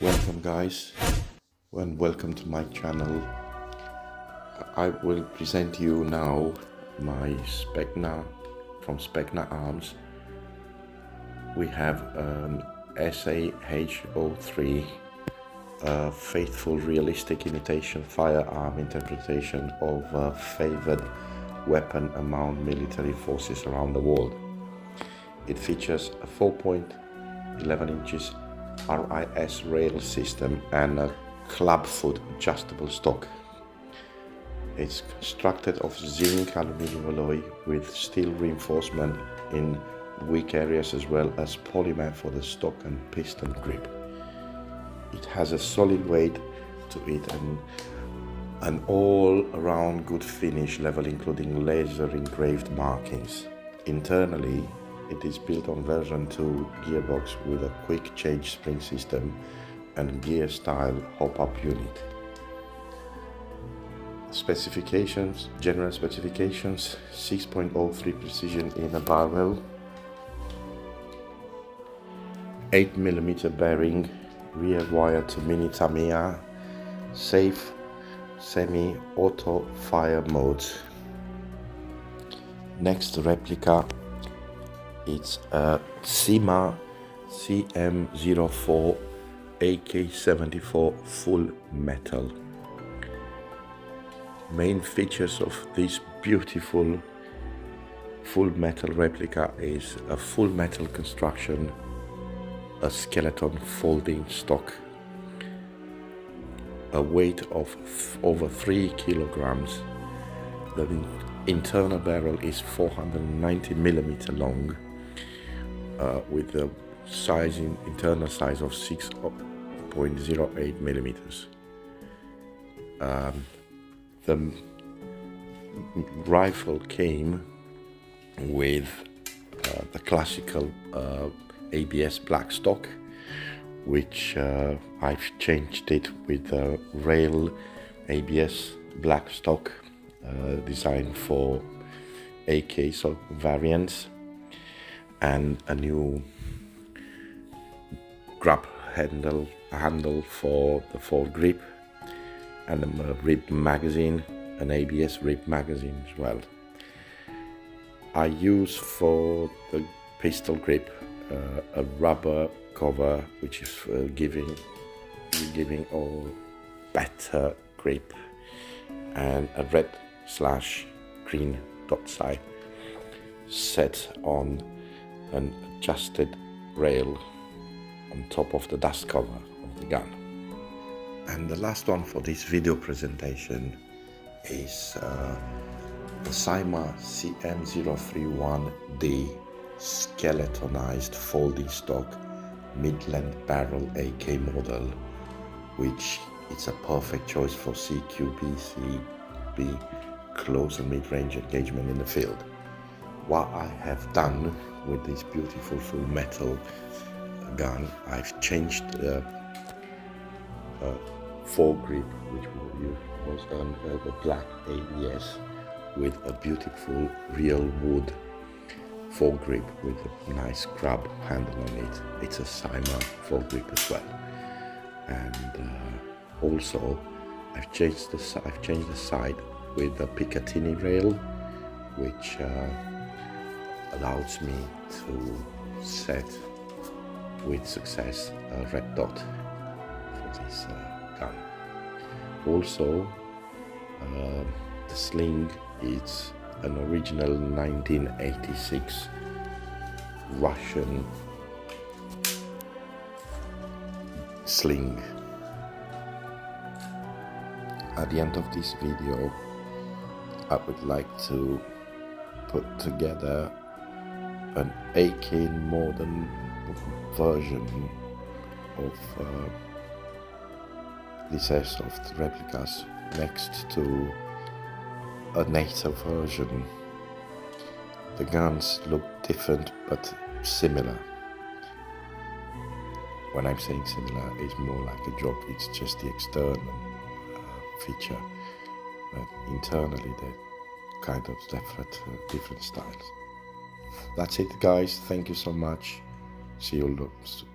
Welcome guys and welcome to my channel. I will present you now my Specna from Specna Arms. We have an SAH-03 a faithful realistic imitation firearm interpretation of a favored weapon among military forces around the world. It features a 4.11 inches RIS rail system and a clubfoot adjustable stock. It's constructed of zinc aluminium alloy with steel reinforcement in weak areas as well as polymer for the stock and pistol grip. It has a solid weight to it and an all-around good finish level including laser engraved markings. Internally it is built on version 2 gearbox with a quick change spring system and gear style hop-up unit. Specifications, general specifications, 6.03 precision in a barrel, 8mm bearing, rear wire to mini Tamiya, safe semi-auto fire mode. Next replica it's uh, a Cyma CM04 AK74 full metal. Main features of this beautiful full metal replica is a full metal construction, a skeleton folding stock, a weight of over 3 kilograms. The internal barrel is 490 millimeter long uh, with the size internal size of 6.08 millimeters. Um, the rifle came with uh, the classical uh, ABS black stock, which uh, I've changed it with a rail ABS black stock uh, designed for AK so variants and a new grab handle handle for the foregrip and a rib magazine an ABS rib magazine as well. I use for the pistol grip uh, a rubber cover which is uh, giving giving a better grip and a red slash green dot sight set on an adjusted rail on top of the dust cover of the gun. And the last one for this video presentation is uh, the Cyma CM031D skeletonized folding stock mid-length barrel AK model which is a perfect choice for CQB close and mid-range engagement in the field. What I have done with this beautiful full metal gun. I've changed the uh, foregrip, which was done uh, the black ABS with a beautiful real wood foregrip with a nice grab handle on it. It's a Cyma foregrip as well. And uh, also, I've changed the I've changed the side with a Picatinny rail, which uh, allows me to set with success a red dot for this uh, gun. Also, uh, the sling is an original 1986 Russian sling. At the end of this video, I would like to put together an AK modern version of uh, these airsoft replicas next to a NATO version. The guns look different but similar. When I'm saying similar, it's more like a joke, it's just the external uh, feature. But internally, they're kind of different, uh, different styles. That's it, guys. Thank you so much. See you soon.